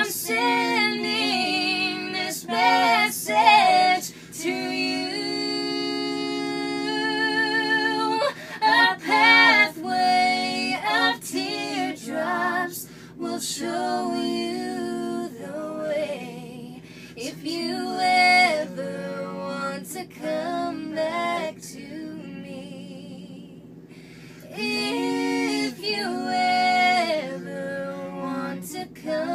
I'm sending this message to you. A pathway of teardrops will show you the way. If you ever want to come back to me. If you ever want to come